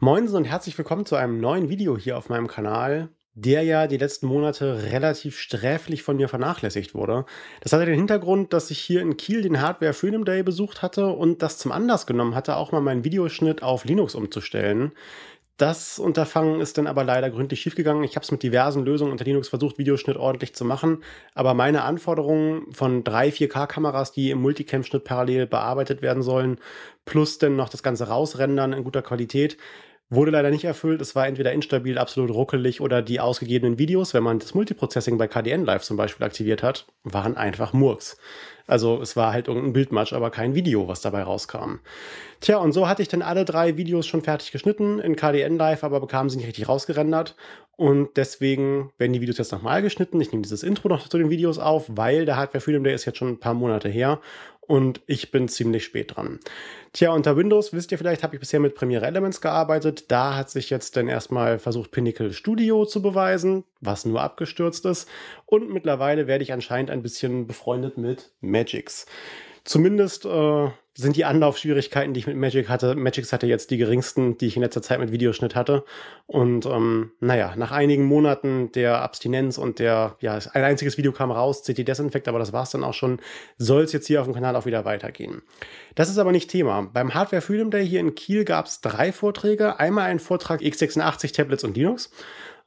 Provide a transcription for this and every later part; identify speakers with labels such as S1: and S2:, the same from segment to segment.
S1: Moinsen und herzlich willkommen zu einem neuen Video hier auf meinem Kanal, der ja die letzten Monate relativ sträflich von mir vernachlässigt wurde. Das hatte den Hintergrund, dass ich hier in Kiel den Hardware Freedom Day besucht hatte und das zum Anlass genommen hatte, auch mal meinen Videoschnitt auf Linux umzustellen. Das Unterfangen ist dann aber leider gründlich schiefgegangen. Ich habe es mit diversen Lösungen unter Linux versucht, Videoschnitt ordentlich zu machen. Aber meine Anforderungen von drei 4K-Kameras, die im Multicam-Schnitt parallel bearbeitet werden sollen, plus dann noch das Ganze rausrendern in guter Qualität, Wurde leider nicht erfüllt. Es war entweder instabil, absolut ruckelig oder die ausgegebenen Videos, wenn man das Multiprocessing bei KDN Live zum Beispiel aktiviert hat, waren einfach Murks. Also es war halt irgendein Bildmatch, aber kein Video, was dabei rauskam. Tja, und so hatte ich dann alle drei Videos schon fertig geschnitten in KDN Live, aber bekamen sie nicht richtig rausgerendert. Und deswegen werden die Videos jetzt nochmal geschnitten. Ich nehme dieses Intro noch zu den Videos auf, weil der Hardware Freedom Day ist jetzt schon ein paar Monate her und ich bin ziemlich spät dran. Tja, unter Windows, wisst ihr vielleicht, habe ich bisher mit Premiere Elements gearbeitet. Da hat sich jetzt dann erstmal versucht, Pinnacle Studio zu beweisen, was nur abgestürzt ist. Und mittlerweile werde ich anscheinend ein bisschen befreundet mit Magix. Zumindest äh, sind die Anlaufschwierigkeiten, die ich mit Magic hatte. Magix hatte jetzt die geringsten, die ich in letzter Zeit mit Videoschnitt hatte. Und ähm, naja, nach einigen Monaten der Abstinenz und der, ja, ein einziges Video kam raus, CT Desinfect, aber das war es dann auch schon, soll es jetzt hier auf dem Kanal auch wieder weitergehen. Das ist aber nicht Thema. Beim Hardware Freedom Day hier in Kiel gab es drei Vorträge. Einmal ein Vortrag x86 Tablets und Linux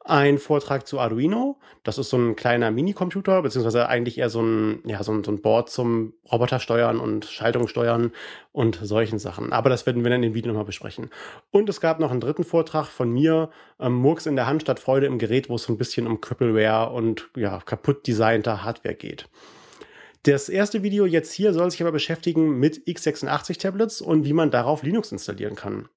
S1: ein Vortrag zu Arduino. Das ist so ein kleiner Minicomputer, beziehungsweise eigentlich eher so ein, ja, so ein, so ein Board zum Robotersteuern und Schaltung steuern und solchen Sachen. Aber das werden wir dann in dem Video nochmal besprechen. Und es gab noch einen dritten Vortrag von mir, ähm, Murks in der Hand statt Freude im Gerät, wo es so ein bisschen um Crippleware und ja, kaputt designter Hardware geht. Das erste Video jetzt hier soll sich aber beschäftigen mit x86-Tablets und wie man darauf Linux installieren kann.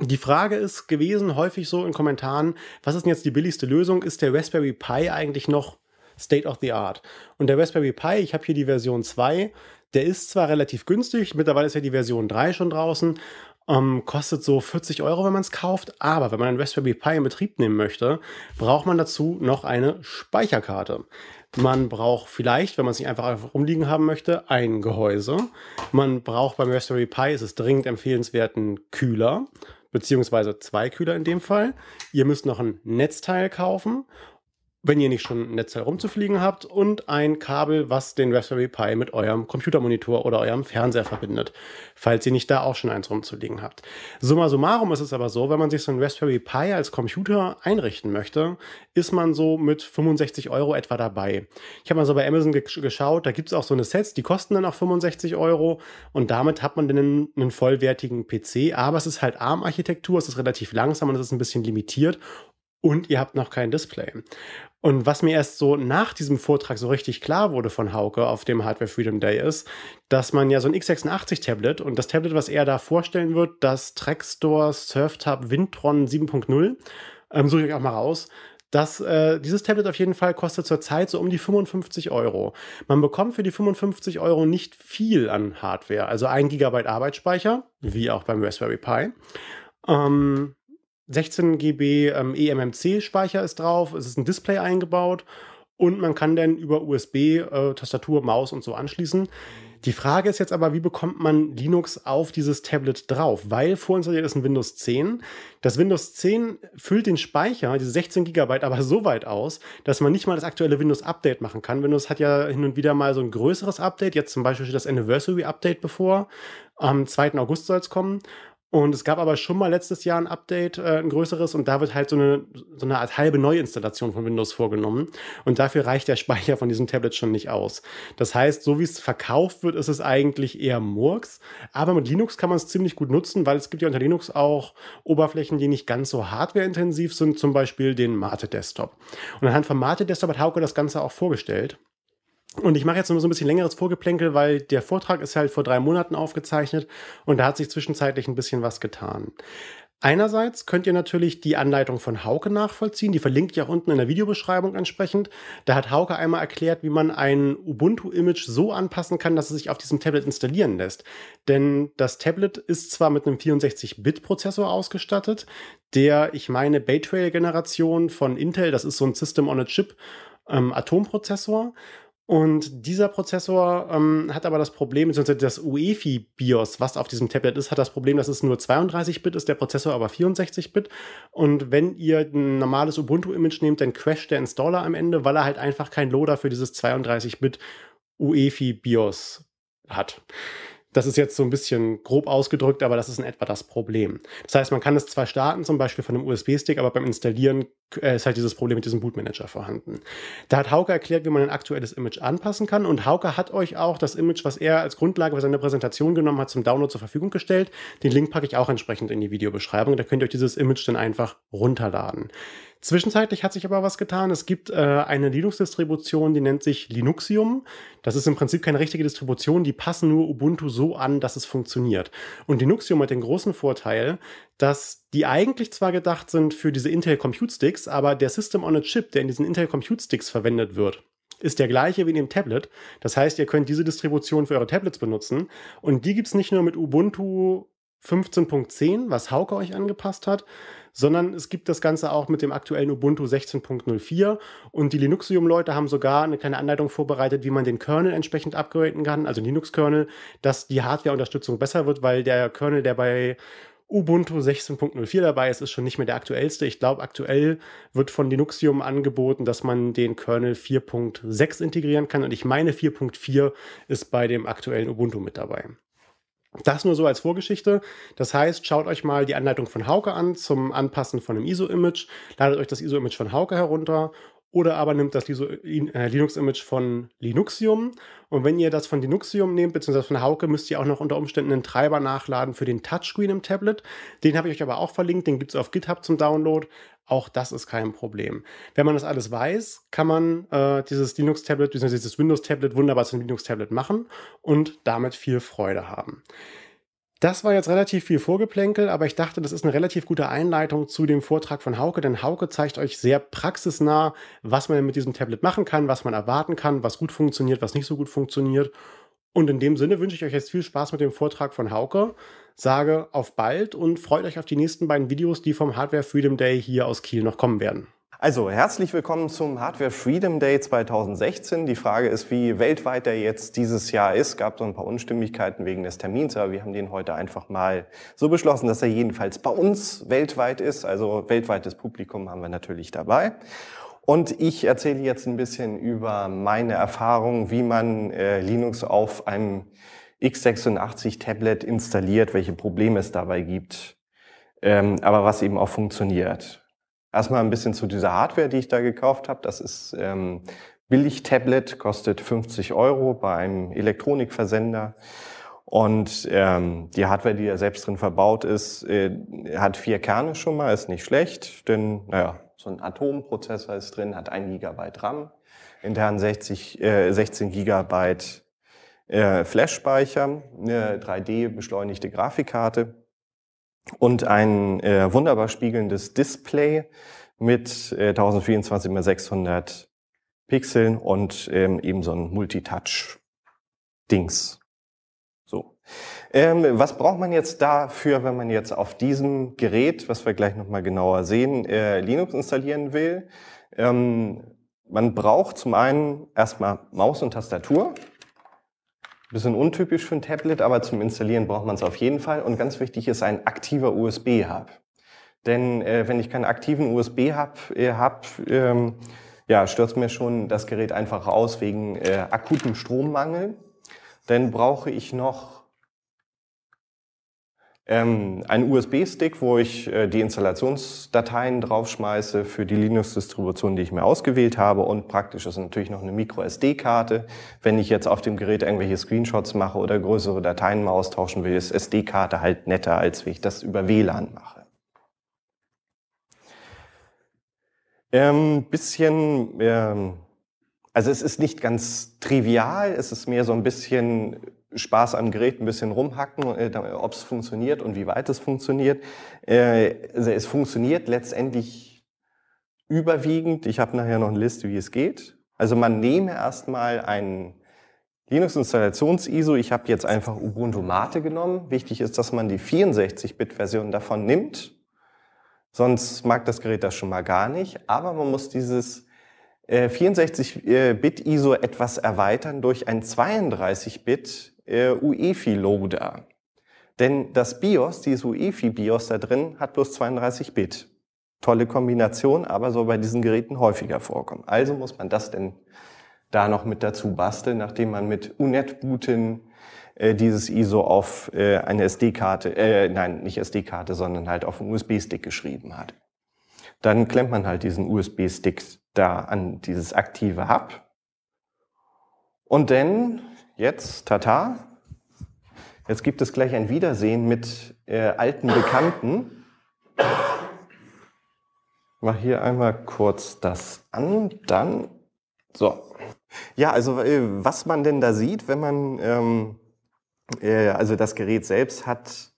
S1: Die Frage ist gewesen, häufig so in Kommentaren, was ist denn jetzt die billigste Lösung? Ist der Raspberry Pi eigentlich noch State of the Art? Und der Raspberry Pi, ich habe hier die Version 2, der ist zwar relativ günstig, mittlerweile ist ja die Version 3 schon draußen, ähm, kostet so 40 Euro, wenn man es kauft, aber wenn man einen Raspberry Pi in Betrieb nehmen möchte, braucht man dazu noch eine Speicherkarte. Man braucht vielleicht, wenn man es nicht einfach, einfach rumliegen haben möchte, ein Gehäuse. Man braucht beim Raspberry Pi, ist es dringend empfehlenswert, einen Kühler beziehungsweise zwei Kühler in dem Fall. Ihr müsst noch ein Netzteil kaufen wenn ihr nicht schon ein Netzteil rumzufliegen habt und ein Kabel, was den Raspberry Pi mit eurem Computermonitor oder eurem Fernseher verbindet, falls ihr nicht da auch schon eins rumzuliegen habt. Summa summarum ist es aber so, wenn man sich so ein Raspberry Pi als Computer einrichten möchte, ist man so mit 65 Euro etwa dabei. Ich habe mal so bei Amazon geschaut, da gibt es auch so eine Sets, die kosten dann auch 65 Euro und damit hat man dann einen, einen vollwertigen PC, aber es ist halt ARM-Architektur, es ist relativ langsam und es ist ein bisschen limitiert und ihr habt noch kein Display. Und was mir erst so nach diesem Vortrag so richtig klar wurde von Hauke auf dem Hardware Freedom Day ist, dass man ja so ein x86-Tablet und das Tablet, was er da vorstellen wird, das Trackstore SurfTab Wintron 7.0, ähm, suche ich auch mal raus, dass äh, dieses Tablet auf jeden Fall kostet zurzeit so um die 55 Euro. Man bekommt für die 55 Euro nicht viel an Hardware, also 1 GB Arbeitsspeicher, wie auch beim Raspberry Pi. Ähm, 16 GB ähm, eMMC-Speicher ist drauf, es ist ein Display eingebaut und man kann dann über USB äh, Tastatur, Maus und so anschließen. Die Frage ist jetzt aber, wie bekommt man Linux auf dieses Tablet drauf? Weil vorinstalliert ist ein Windows 10. Das Windows 10 füllt den Speicher, diese 16 GB, aber so weit aus, dass man nicht mal das aktuelle Windows Update machen kann. Windows hat ja hin und wieder mal so ein größeres Update. Jetzt zum Beispiel steht das Anniversary Update bevor. Am 2. August soll es kommen. Und es gab aber schon mal letztes Jahr ein Update, äh, ein größeres, und da wird halt so eine, so eine Art halbe Neuinstallation von Windows vorgenommen. Und dafür reicht der Speicher von diesem Tablet schon nicht aus. Das heißt, so wie es verkauft wird, ist es eigentlich eher Murks. Aber mit Linux kann man es ziemlich gut nutzen, weil es gibt ja unter Linux auch Oberflächen, die nicht ganz so hardwareintensiv sind, zum Beispiel den Mate Desktop. Und anhand von Mate Desktop hat Hauke das Ganze auch vorgestellt. Und ich mache jetzt nur so ein bisschen längeres Vorgeplänkel, weil der Vortrag ist halt vor drei Monaten aufgezeichnet und da hat sich zwischenzeitlich ein bisschen was getan. Einerseits könnt ihr natürlich die Anleitung von Hauke nachvollziehen. Die verlinkt ihr auch unten in der Videobeschreibung entsprechend. Da hat Hauke einmal erklärt, wie man ein Ubuntu-Image so anpassen kann, dass es sich auf diesem Tablet installieren lässt. Denn das Tablet ist zwar mit einem 64-Bit-Prozessor ausgestattet, der, ich meine, Bay-Trail-Generation von Intel, das ist so ein System on a Chip, ähm, Atomprozessor. Und dieser Prozessor ähm, hat aber das Problem, beziehungsweise das UEFI BIOS, was auf diesem Tablet ist, hat das Problem, dass es nur 32-Bit ist, der Prozessor aber 64-Bit. Und wenn ihr ein normales Ubuntu-Image nehmt, dann crasht der Installer am Ende, weil er halt einfach kein Loader für dieses 32-Bit UEFI BIOS hat. Das ist jetzt so ein bisschen grob ausgedrückt, aber das ist in etwa das Problem. Das heißt, man kann es zwar starten, zum Beispiel von einem USB-Stick, aber beim Installieren ist halt dieses Problem mit diesem Bootmanager vorhanden. Da hat Hauke erklärt, wie man ein aktuelles Image anpassen kann und Hauke hat euch auch das Image, was er als Grundlage für seine Präsentation genommen hat, zum Download zur Verfügung gestellt. Den Link packe ich auch entsprechend in die Videobeschreibung. Da könnt ihr euch dieses Image dann einfach runterladen. Zwischenzeitlich hat sich aber was getan. Es gibt äh, eine Linux-Distribution, die nennt sich Linuxium. Das ist im Prinzip keine richtige Distribution, die passen nur Ubuntu so an, dass es funktioniert. Und Linuxium hat den großen Vorteil, dass die eigentlich zwar gedacht sind für diese Intel Compute Sticks, aber der System on a Chip, der in diesen Intel Compute Sticks verwendet wird, ist der gleiche wie in dem Tablet. Das heißt, ihr könnt diese Distribution für eure Tablets benutzen. Und die gibt es nicht nur mit Ubuntu 15.10, was Hauke euch angepasst hat, sondern es gibt das Ganze auch mit dem aktuellen Ubuntu 16.04 und die Linuxium-Leute haben sogar eine kleine Anleitung vorbereitet, wie man den Kernel entsprechend upgraden kann, also Linux-Kernel, dass die Hardware-Unterstützung besser wird, weil der Kernel, der bei Ubuntu 16.04 dabei ist, ist schon nicht mehr der aktuellste. Ich glaube, aktuell wird von Linuxium angeboten, dass man den Kernel 4.6 integrieren kann und ich meine 4.4 ist bei dem aktuellen Ubuntu mit dabei. Das nur so als Vorgeschichte. Das heißt, schaut euch mal die Anleitung von Hauke an zum Anpassen von einem ISO-Image. Ladet euch das ISO-Image von Hauke herunter oder aber nimmt das äh, Linux-Image von Linuxium. Und wenn ihr das von Linuxium nehmt, beziehungsweise von Hauke, müsst ihr auch noch unter Umständen einen Treiber nachladen für den Touchscreen im Tablet. Den habe ich euch aber auch verlinkt, den gibt es auf GitHub zum Download. Auch das ist kein Problem. Wenn man das alles weiß, kann man äh, dieses Linux-Tablet, beziehungsweise dieses Windows-Tablet wunderbar zum Linux-Tablet machen und damit viel Freude haben. Das war jetzt relativ viel Vorgeplänkel, aber ich dachte, das ist eine relativ gute Einleitung zu dem Vortrag von Hauke, denn Hauke zeigt euch sehr praxisnah, was man mit diesem Tablet machen kann, was man erwarten kann, was gut funktioniert, was nicht so gut funktioniert. Und in dem Sinne wünsche ich euch jetzt viel Spaß mit dem Vortrag von Hauke, sage auf bald und freut euch auf die nächsten beiden Videos, die vom Hardware Freedom Day hier aus Kiel noch kommen werden.
S2: Also, herzlich willkommen zum Hardware Freedom Day 2016. Die Frage ist, wie weltweit der jetzt dieses Jahr ist. Gab so ein paar Unstimmigkeiten wegen des Termins, aber wir haben den heute einfach mal so beschlossen, dass er jedenfalls bei uns weltweit ist. Also weltweites Publikum haben wir natürlich dabei. Und ich erzähle jetzt ein bisschen über meine Erfahrung, wie man äh, Linux auf einem x86 Tablet installiert, welche Probleme es dabei gibt, ähm, aber was eben auch funktioniert. Erstmal ein bisschen zu dieser Hardware, die ich da gekauft habe. Das ist ähm, Billig-Tablet, kostet 50 Euro bei einem Elektronikversender. Und ähm, die Hardware, die da selbst drin verbaut ist, äh, hat vier Kerne schon mal, ist nicht schlecht, denn naja, so ein Atomprozessor ist drin, hat ein Gigabyte RAM, intern 60, äh, 16 Gigabyte äh, Flash-Speicher, eine 3D-beschleunigte Grafikkarte und ein äh, wunderbar spiegelndes Display mit äh, 1024 x 600 Pixeln und ähm, eben so ein Multitouch-Dings. So. Ähm, was braucht man jetzt dafür, wenn man jetzt auf diesem Gerät, was wir gleich nochmal genauer sehen, äh, Linux installieren will? Ähm, man braucht zum einen erstmal Maus und Tastatur. Bisschen untypisch für ein Tablet, aber zum Installieren braucht man es auf jeden Fall. Und ganz wichtig ist ein aktiver USB-Hub. Denn äh, wenn ich keinen aktiven USB-Hub äh, habe, ähm, ja, stürzt mir schon das Gerät einfach aus wegen äh, akutem Strommangel. Dann brauche ich noch ähm, ein USB-Stick, wo ich äh, die Installationsdateien draufschmeiße für die Linux-Distribution, die ich mir ausgewählt habe. Und praktisch ist natürlich noch eine Micro-SD-Karte. Wenn ich jetzt auf dem Gerät irgendwelche Screenshots mache oder größere Dateien mal austauschen will, ist SD-Karte halt netter, als wie ich das über WLAN mache. Ähm, bisschen, ähm, also es ist nicht ganz trivial, es ist mehr so ein bisschen Spaß am Gerät ein bisschen rumhacken, äh, ob es funktioniert und wie weit es funktioniert. Äh, also es funktioniert letztendlich überwiegend. Ich habe nachher noch eine Liste, wie es geht. Also man nehme erstmal ein Linux-Installations-ISO. Ich habe jetzt einfach Ubuntu Mate genommen. Wichtig ist, dass man die 64-Bit-Version davon nimmt. Sonst mag das Gerät das schon mal gar nicht. Aber man muss dieses äh, 64-Bit ISO etwas erweitern durch ein 32-Bit äh. Denn das BIOS, dieses UEFI-BIOS da drin, hat bloß 32 Bit. Tolle Kombination, aber soll bei diesen Geräten häufiger vorkommen. Also muss man das denn da noch mit dazu basteln, nachdem man mit UNET-Booten äh, dieses ISO auf äh, eine SD-Karte, äh, nein, nicht SD-Karte, sondern halt auf einen USB-Stick geschrieben hat. Dann klemmt man halt diesen USB-Stick da an dieses aktive Hub. Und dann, jetzt, tata, Jetzt gibt es gleich ein Wiedersehen mit äh, alten Bekannten. Ich mache hier einmal kurz das an, dann so. Ja, also äh, was man denn da sieht, wenn man, ähm, äh, also das Gerät selbst hat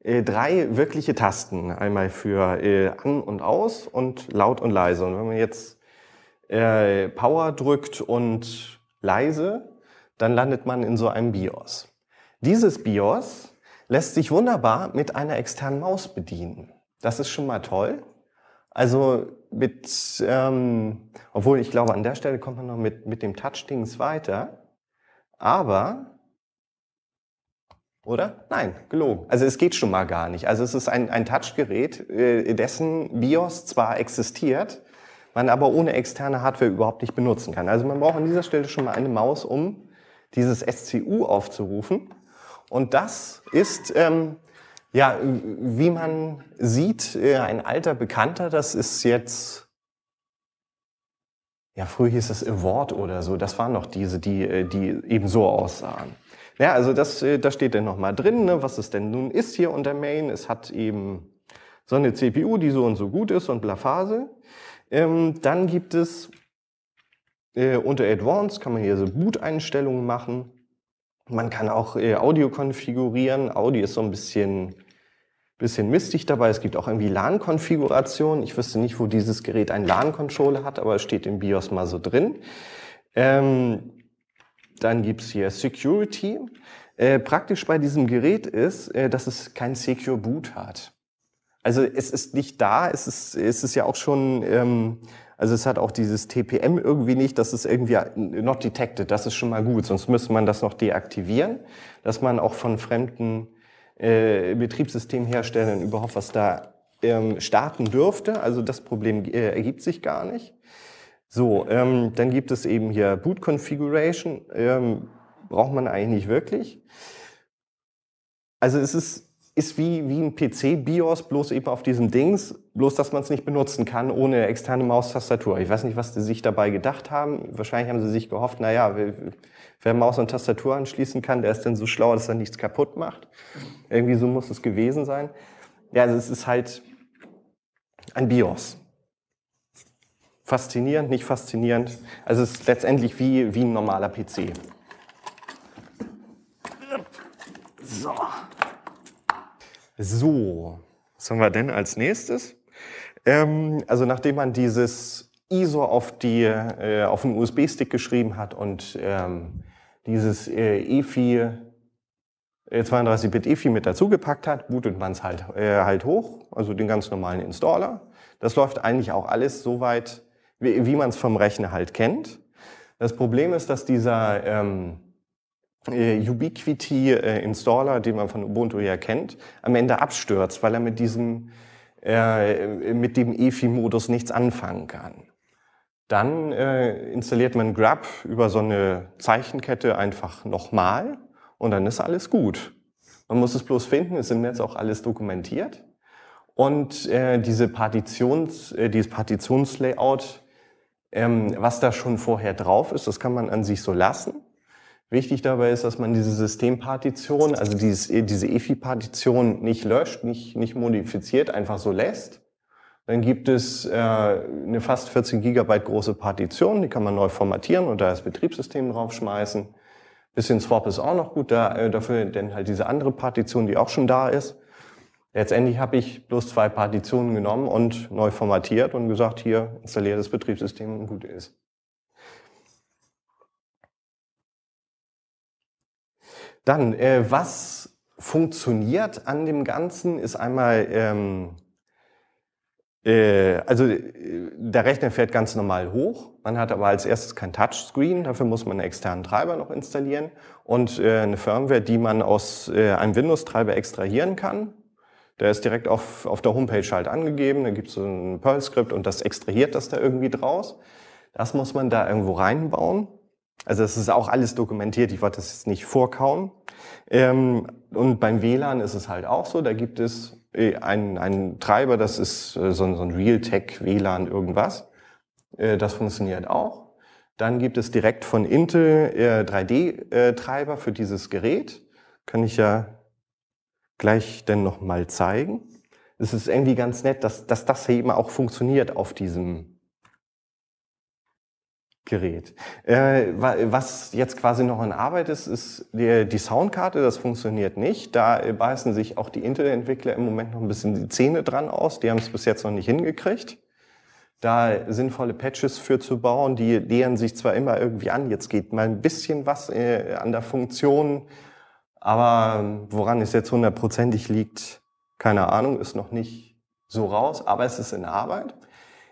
S2: äh, drei wirkliche Tasten. Einmal für äh, an und aus und laut und leise. Und wenn man jetzt äh, Power drückt und leise, dann landet man in so einem BIOS. Dieses BIOS lässt sich wunderbar mit einer externen Maus bedienen. Das ist schon mal toll. Also mit, ähm, obwohl ich glaube, an der Stelle kommt man noch mit, mit dem Touch-Dings weiter. Aber, oder? Nein, gelogen. Also es geht schon mal gar nicht. Also es ist ein, ein Touchgerät, äh, dessen BIOS zwar existiert, man aber ohne externe Hardware überhaupt nicht benutzen kann. Also man braucht an dieser Stelle schon mal eine Maus, um dieses SCU aufzurufen. Und das ist, ähm, ja, wie man sieht, äh, ein alter Bekannter. Das ist jetzt, ja, früher hieß es Award oder so. Das waren noch diese, die, äh, die eben so aussahen. Ja, also das, äh, da steht dann nochmal drin, ne, was es denn nun ist hier unter Main. Es hat eben so eine CPU, die so und so gut ist und Blaphase. Ähm, dann gibt es äh, unter Advanced kann man hier so Boot-Einstellungen machen. Man kann auch äh, Audio konfigurieren. Audio ist so ein bisschen, bisschen mistig dabei. Es gibt auch irgendwie LAN-Konfiguration. Ich wüsste nicht, wo dieses Gerät einen LAN-Controller hat, aber es steht im BIOS mal so drin. Ähm, dann gibt's hier Security. Äh, praktisch bei diesem Gerät ist, äh, dass es kein Secure Boot hat. Also es ist nicht da, es ist, es ist ja auch schon ähm, also es hat auch dieses TPM irgendwie nicht, das ist irgendwie not detected, das ist schon mal gut, sonst müsste man das noch deaktivieren, dass man auch von fremden äh, Betriebssystemherstellern überhaupt was da ähm, starten dürfte. Also das Problem äh, ergibt sich gar nicht. So, ähm, dann gibt es eben hier Boot Configuration, ähm, braucht man eigentlich nicht wirklich. Also es ist ist wie, wie ein PC-BIOS, bloß eben auf diesem Dings, bloß dass man es nicht benutzen kann ohne externe Maustastatur. Ich weiß nicht, was sie sich dabei gedacht haben. Wahrscheinlich haben sie sich gehofft, naja, wer Maus und Tastatur anschließen kann, der ist dann so schlau, dass er nichts kaputt macht. Irgendwie so muss es gewesen sein. Ja, also es ist halt ein BIOS. Faszinierend, nicht faszinierend. Also es ist letztendlich wie, wie ein normaler PC. So. So, was haben wir denn als nächstes? Ähm, also nachdem man dieses ISO auf, die, äh, auf den USB-Stick geschrieben hat und ähm, dieses äh, EFI, äh, 32-Bit EFI mit dazugepackt hat, bootet man es halt, äh, halt hoch, also den ganz normalen Installer. Das läuft eigentlich auch alles so weit, wie, wie man es vom Rechner halt kennt. Das Problem ist, dass dieser ähm, äh, Ubiquiti äh, Installer, den man von Ubuntu her kennt, am Ende abstürzt, weil er mit diesem äh, mit dem EFI-Modus nichts anfangen kann. Dann äh, installiert man Grub über so eine Zeichenkette einfach nochmal und dann ist alles gut. Man muss es bloß finden, ist im Netz auch alles dokumentiert. Und äh, diese Partitions, äh, dieses Partitionslayout, ähm, was da schon vorher drauf ist, das kann man an sich so lassen. Wichtig dabei ist, dass man diese Systempartition, also dieses, diese EFI-Partition nicht löscht, nicht, nicht modifiziert, einfach so lässt. Dann gibt es äh, eine fast 14 Gigabyte große Partition, die kann man neu formatieren und da das Betriebssystem draufschmeißen. Bisschen Swap ist auch noch gut da, äh, dafür, denn halt diese andere Partition, die auch schon da ist. Letztendlich habe ich bloß zwei Partitionen genommen und neu formatiert und gesagt, hier installiere das Betriebssystem und gut ist. Dann, äh, was funktioniert an dem Ganzen, ist einmal ähm, Äh, also äh, der Rechner fährt ganz normal hoch. Man hat aber als erstes kein Touchscreen. Dafür muss man einen externen Treiber noch installieren und äh, eine Firmware, die man aus einem Windows-Treiber extrahieren kann. Der ist direkt auf, auf der Homepage halt angegeben. Da gibt es so ein Perl-Skript und das extrahiert das da irgendwie draus. Das muss man da irgendwo reinbauen. Also es ist auch alles dokumentiert. Ich wollte das jetzt nicht vorkauen. Ähm, und beim WLAN ist es halt auch so. Da gibt es äh, einen, einen Treiber, das ist äh, so ein, so ein Realtek WLAN irgendwas. Äh, das funktioniert auch. Dann gibt es direkt von Intel 3D-Treiber für dieses Gerät. Kann ich ja gleich dann nochmal zeigen. Es ist irgendwie ganz nett, dass, dass das eben auch funktioniert auf diesem Gerät. Äh, was jetzt quasi noch in Arbeit ist, ist die, Soundkarte, das funktioniert nicht. Da beißen sich auch die Intel-Entwickler im Moment noch ein bisschen die Zähne dran aus. Die haben es bis jetzt noch nicht hingekriegt. Da sinnvolle Patches für zu bauen, die nähern sich zwar immer irgendwie an, jetzt geht mal ein bisschen was äh, an der Funktion, aber woran es jetzt hundertprozentig liegt, keine Ahnung, ist noch nicht so raus, aber es ist in Arbeit.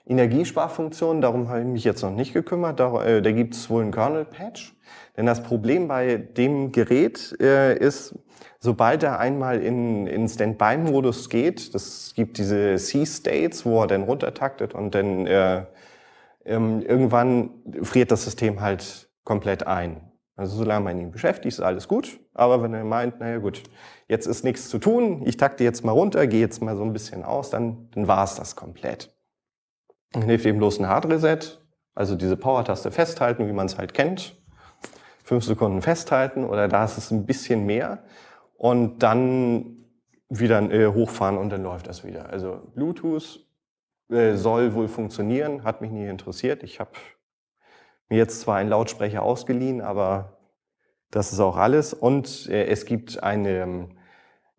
S2: Energiesparfunktion, darum habe ich mich jetzt noch nicht gekümmert. Da, äh, da gibt es wohl einen Kernel-Patch. Denn das Problem bei dem Gerät äh, ist, sobald er einmal in, in Standby-Modus geht, das gibt diese C-States, wo er dann runtertaktet und dann äh, ähm, irgendwann friert das System halt komplett ein. Also solange man ihn beschäftigt, ist alles gut. Aber wenn er meint, naja gut, jetzt ist nichts zu tun, ich takte jetzt mal runter, gehe jetzt mal so ein bisschen aus, dann, dann war es das komplett. Dann hilft eben bloß ein Hard Reset, also diese Power-Taste festhalten, wie man es halt kennt. Fünf Sekunden festhalten oder da ist es ein bisschen mehr und dann wieder äh, hochfahren und dann läuft das wieder. Also Bluetooth äh, soll wohl funktionieren, hat mich nie interessiert. Ich habe mir jetzt zwar einen Lautsprecher ausgeliehen, aber das ist auch alles. Und äh, es gibt eine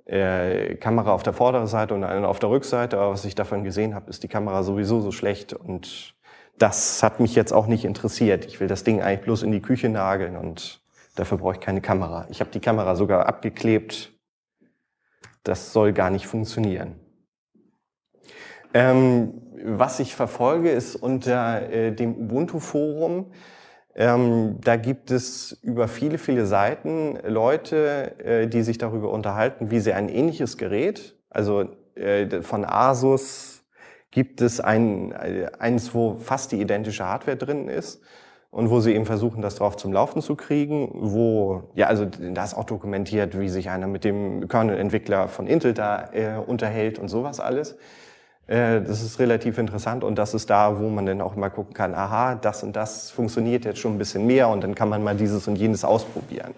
S2: äh, Kamera auf der vorderen Seite und eine auf der Rückseite. Aber was ich davon gesehen habe, ist die Kamera sowieso so schlecht und das hat mich jetzt auch nicht interessiert. Ich will das Ding eigentlich bloß in die Küche nageln und dafür brauche ich keine Kamera. Ich habe die Kamera sogar abgeklebt. Das soll gar nicht funktionieren. Ähm, was ich verfolge, ist unter äh, dem Ubuntu-Forum ähm, da gibt es über viele, viele Seiten Leute, äh, die sich darüber unterhalten, wie sie ein ähnliches Gerät, also äh, von Asus gibt es ein, äh, eins, wo fast die identische Hardware drin ist und wo sie eben versuchen, das drauf zum Laufen zu kriegen, wo, ja, also da ist auch dokumentiert, wie sich einer mit dem Kernel-Entwickler von Intel da äh, unterhält und sowas alles. Äh, das ist relativ interessant und das ist da, wo man dann auch mal gucken kann, aha, das und das funktioniert jetzt schon ein bisschen mehr und dann kann man mal dieses und jenes ausprobieren.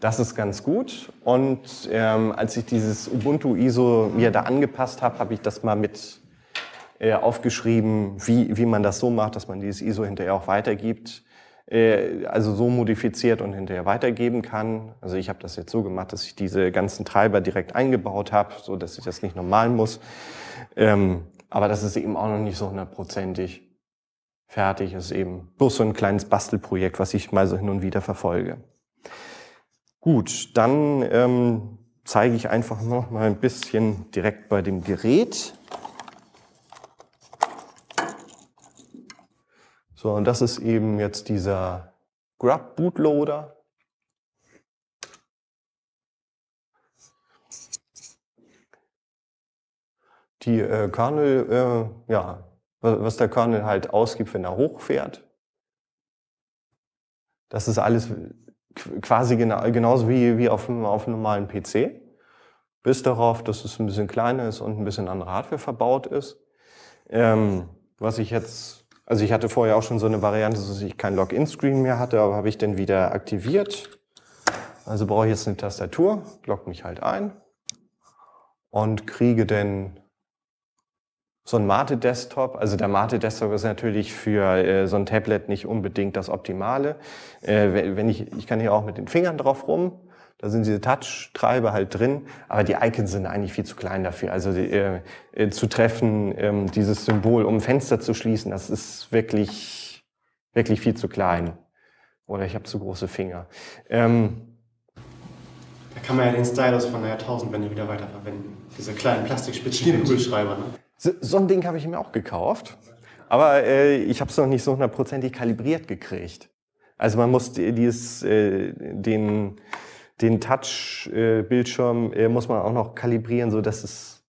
S2: Das ist ganz gut und ähm, als ich dieses Ubuntu ISO mir da angepasst habe, habe ich das mal mit äh, aufgeschrieben, wie, wie man das so macht, dass man dieses ISO hinterher auch weitergibt. Äh, also so modifiziert und hinterher weitergeben kann. Also ich habe das jetzt so gemacht, dass ich diese ganzen Treiber direkt eingebaut habe, so dass ich das nicht normal muss. Ähm, aber das ist eben auch noch nicht so hundertprozentig fertig. Es ist eben bloß so ein kleines Bastelprojekt, was ich mal so hin und wieder verfolge. Gut, dann ähm, zeige ich einfach noch mal ein bisschen direkt bei dem Gerät. So, und das ist eben jetzt dieser Grub Bootloader. Die äh, Kernel, äh, ja, was der Kernel halt ausgibt, wenn er hochfährt. Das ist alles quasi genau, genauso wie, wie auf, einem, auf einem normalen PC. Bis darauf, dass es ein bisschen kleiner ist und ein bisschen andere Hardware verbaut ist. Ähm, was ich jetzt also ich hatte vorher auch schon so eine Variante, dass ich kein Login-Screen mehr hatte, aber habe ich dann wieder aktiviert. Also brauche ich jetzt eine Tastatur, logge mich halt ein und kriege dann so ein Mate-Desktop. Also der Mate-Desktop ist natürlich für äh, so ein Tablet nicht unbedingt das Optimale. Äh, wenn ich, ich kann hier auch mit den Fingern drauf rum da sind diese Touch-Treiber halt drin, aber die Icons sind eigentlich viel zu klein dafür. Also äh, äh, zu treffen, ähm, dieses Symbol, um Fenster zu schließen, das ist wirklich, wirklich viel zu klein. Oder ich habe zu große Finger. Ähm,
S1: da kann man ja den Stylus von der Jahrtausendwende wieder weiterverwenden. Diese kleinen Plastikspitzen, Kugelschreiber. Ne?
S2: So, so ein Ding habe ich mir auch gekauft. Aber äh, ich habe es noch nicht so hundertprozentig kalibriert gekriegt. Also man muss dieses, äh, den, den Touch-Bildschirm äh, muss man auch noch kalibrieren, so dass es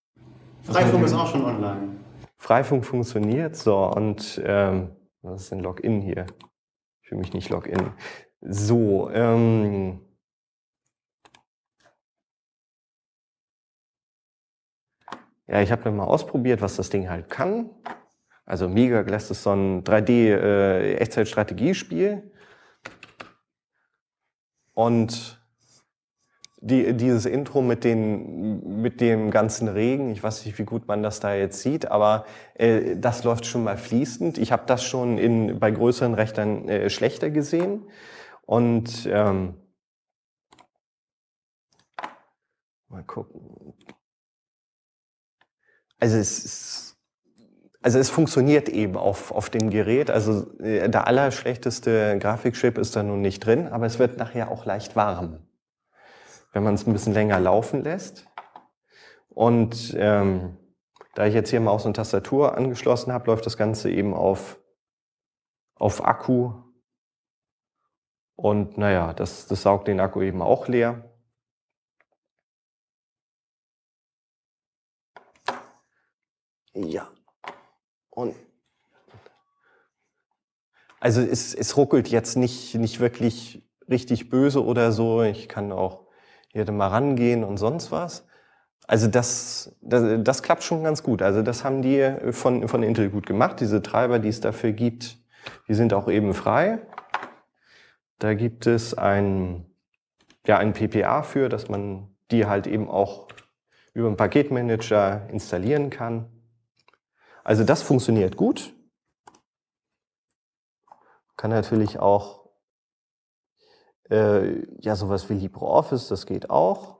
S1: Freifunk ist auch schon online.
S2: Freifunk funktioniert. So und ähm, was ist denn Login hier? Ich will mich nicht Login. So. Ähm, ja, ich habe mal ausprobiert, was das Ding halt kann. Also Megaglass ist so ein 3D-Echtzeit-Strategiespiel. Äh, Und die, dieses Intro mit, den, mit dem ganzen Regen, ich weiß nicht, wie gut man das da jetzt sieht, aber äh, das läuft schon mal fließend. Ich habe das schon in, bei größeren Rechnern äh, schlechter gesehen. Und ähm, mal gucken. Also es ist also es funktioniert eben auf, auf dem Gerät. Also äh, der allerschlechteste Grafikchip ist da nun nicht drin, aber es wird nachher auch leicht warm, wenn man es ein bisschen länger laufen lässt. Und ähm, da ich jetzt hier Maus und Tastatur angeschlossen habe, läuft das Ganze eben auf, auf Akku. Und naja, das, das saugt den Akku eben auch leer. Ja, und also es, es ruckelt jetzt nicht, nicht wirklich richtig böse oder so. Ich kann auch hier mal rangehen und sonst was. Also das, das, das klappt schon ganz gut. Also das haben die von, von Intel gut gemacht. Diese Treiber, die es dafür gibt, die sind auch eben frei. Da gibt es ein, ja, ein PPA für, dass man die halt eben auch über einen Paketmanager installieren kann. Also das funktioniert gut. Kann natürlich auch äh, ja sowas wie LibreOffice, das geht auch.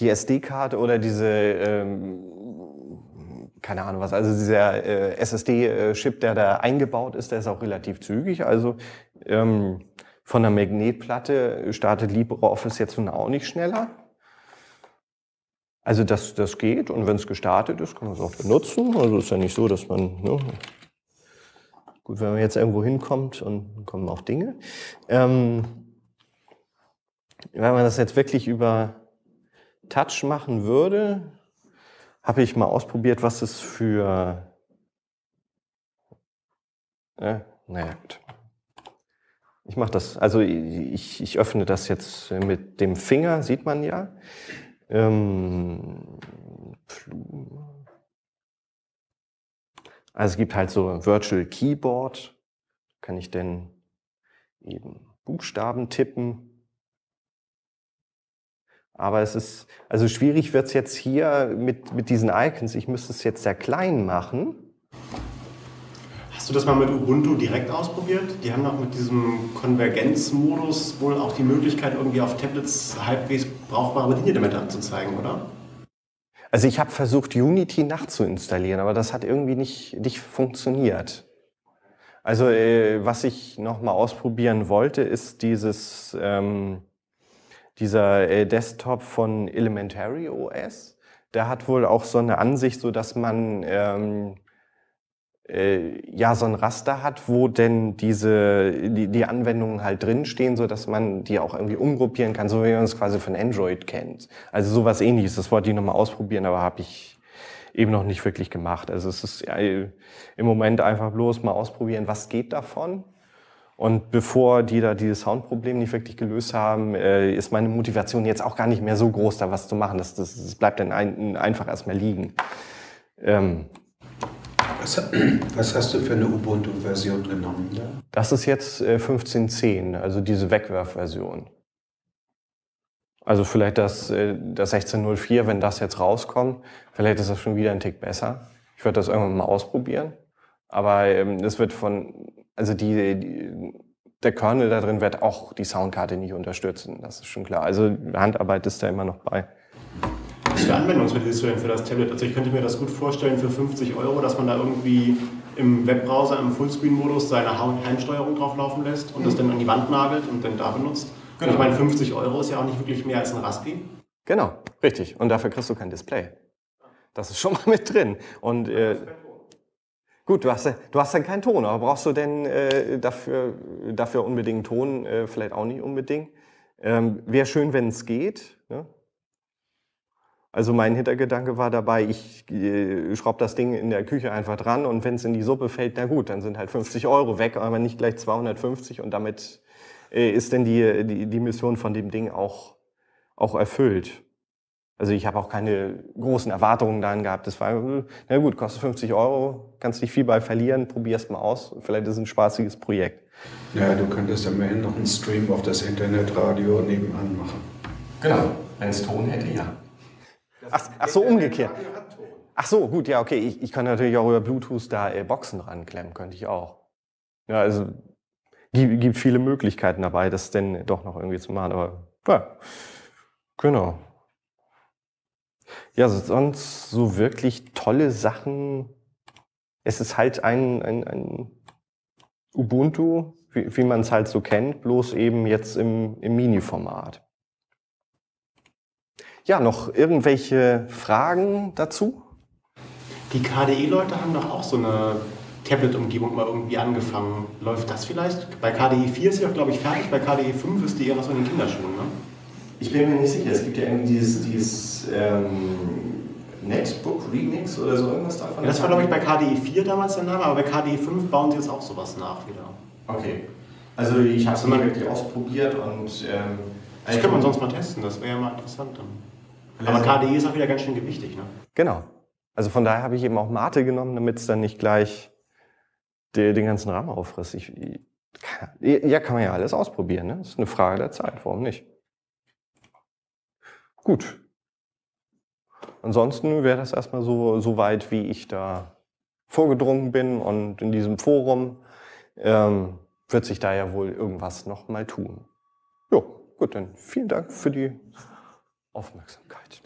S2: Die SD-Karte oder diese ähm, keine Ahnung was, also dieser äh, SSD-Chip, der da eingebaut ist, der ist auch relativ zügig. Also ähm, von der Magnetplatte startet LibreOffice jetzt nun auch nicht schneller. Also das, das geht und wenn es gestartet ist, kann man es auch benutzen. Also ist ja nicht so, dass man, ne, gut, wenn man jetzt irgendwo hinkommt und kommen auch Dinge. Ähm, wenn man das jetzt wirklich über Touch machen würde, habe ich mal ausprobiert, was es für, äh, naja gut. Ich mache das, also ich, ich öffne das jetzt mit dem Finger, sieht man ja. Ähm, also es gibt halt so Virtual Keyboard, kann ich denn eben Buchstaben tippen. Aber es ist, also schwierig wird es jetzt hier mit, mit diesen Icons. Ich müsste es jetzt sehr klein machen.
S1: Hast du das mal mit Ubuntu direkt ausprobiert? Die haben doch mit diesem Konvergenzmodus wohl auch die Möglichkeit, irgendwie auf Tablets halbwegs brauchbare Bedienelemente anzuzeigen, oder?
S2: Also ich habe versucht, Unity nachzuinstallieren, aber das hat irgendwie nicht, nicht funktioniert. Also äh, was ich nochmal ausprobieren wollte, ist dieses, ähm, dieser äh, Desktop von Elementary OS. Der hat wohl auch so eine Ansicht, so dass man ähm, äh, ja so ein Raster hat, wo denn diese die, die Anwendungen halt drinstehen, so dass man die auch irgendwie umgruppieren kann, so wie man es quasi von Android kennt. Also sowas ähnliches. Das wollte ich nochmal ausprobieren, aber habe ich eben noch nicht wirklich gemacht. Also es ist im Moment einfach bloß mal ausprobieren, was geht davon. Und bevor die da dieses Soundproblem nicht wirklich gelöst haben, äh, ist meine Motivation jetzt auch gar nicht mehr so groß, da was zu machen. Das, das, das bleibt dann ein, einfach erstmal liegen. Ähm,
S3: was, was, hast du für eine Ubuntu-Version genommen?
S2: Ja? Das ist jetzt äh, 15.10, also diese Wegwerfversion. Also vielleicht das, äh, das 16.04, wenn das jetzt rauskommt, vielleicht ist das schon wieder ein Tick besser. Ich werde das irgendwann mal ausprobieren. Aber ähm, wird von, also die, die, der Kernel da drin wird auch die Soundkarte nicht unterstützen, das ist schon klar. Also Handarbeit ist da immer noch bei.
S1: Was für Anwendungsmittel ist du denn für das Tablet? Also ich könnte mir das gut vorstellen für 50 Euro, dass man da irgendwie im Webbrowser im Fullscreen-Modus seine Heimsteuerung drauf laufen lässt und mhm. das dann an die Wand nagelt und dann da benutzt. Genau. ich meine, 50 Euro ist ja auch nicht wirklich mehr als ein Raspi.
S2: Genau, richtig. Und dafür kriegst du kein Display. Das ist schon mal mit drin. Und äh, gut, du hast, du hast dann keinen Ton, aber brauchst du denn äh, dafür, dafür unbedingt Ton? Äh, vielleicht auch nicht unbedingt. Ähm, Wäre schön, wenn es geht. Ne? Also mein Hintergedanke war dabei, ich äh, schraube das Ding in der Küche einfach dran und wenn es in die Suppe fällt, na gut, dann sind halt 50 Euro weg, aber nicht gleich 250 und damit äh, ist denn die, die, die Mission von dem Ding auch, auch erfüllt. Also ich habe auch keine großen Erwartungen daran gehabt. Das war, äh, na gut, kostet 50 Euro, kannst nicht viel bei verlieren, probier's mal aus. Vielleicht ist es ein spaßiges Projekt.
S3: Ja, du könntest immerhin noch einen Stream auf das Internetradio nebenan machen.
S2: Genau, wenn es Ton hätte, ja. Ach, ach so, umgekehrt. Ach so, gut, ja, okay. Ich, ich kann natürlich auch über Bluetooth da äh, Boxen ranklemmen, könnte ich auch. Ja, also gibt, gibt viele Möglichkeiten dabei, das denn doch noch irgendwie zu machen. Aber ja, genau. Ja, sonst so wirklich tolle Sachen. Es ist halt ein, ein, ein Ubuntu, wie, wie man es halt so kennt, bloß eben jetzt im, im Mini-Format. Ja, noch irgendwelche Fragen dazu?
S1: Die KDE-Leute haben doch auch so eine Tablet-Umgebung mal irgendwie angefangen. Läuft das vielleicht? Bei KDE 4 ist sie doch, glaube ich, fertig. Bei KDE 5 ist die eher noch so in den Kinderschuhen, ne?
S2: Ich bin mir nicht sicher. Es gibt ja irgendwie dieses, dieses ähm, Netbook Remix oder so irgendwas davon.
S1: Ja, das war, glaube ich, bei KDE 4 damals der Name, aber bei KDE 5 bauen sie jetzt auch sowas nach wieder.
S2: Okay. Also ich habe es mal wirklich ausprobiert und ähm,
S1: Das könnte man sonst mal testen, das wäre ja mal interessant dann. Aber KDE ist auch wieder ganz schön gewichtig, ne?
S2: Genau. Also von daher habe ich eben auch Mate genommen, damit es dann nicht gleich den, den ganzen Rahmen auffrisst. Ich, ja, kann man ja alles ausprobieren. Ne? Das ist eine Frage der Zeit. Warum nicht? Gut. Ansonsten wäre das erstmal so, so weit, wie ich da vorgedrungen bin. Und in diesem Forum ähm, wird sich da ja wohl irgendwas noch mal tun. Jo, gut, dann vielen Dank für die Aufmerksamkeit.